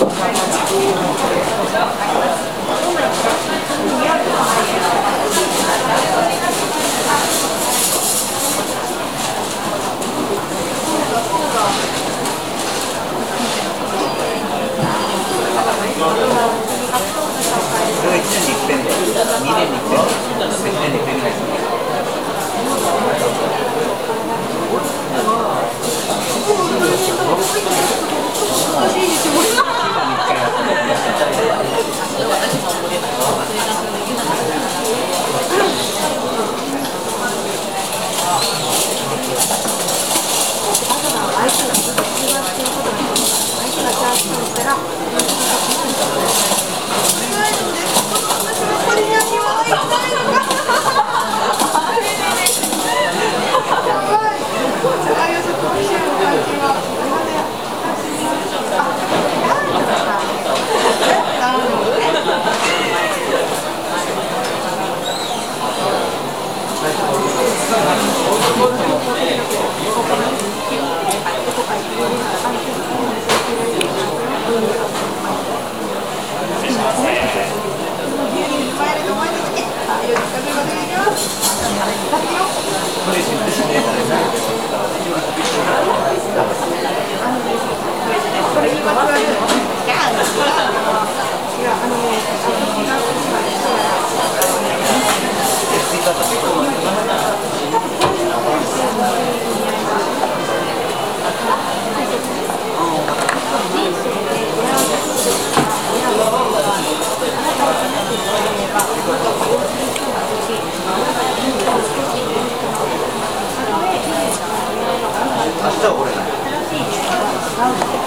1年に1遍で2年に1遍で年に嬉しいですね。は折れない。